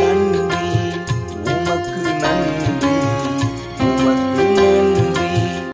Sunday.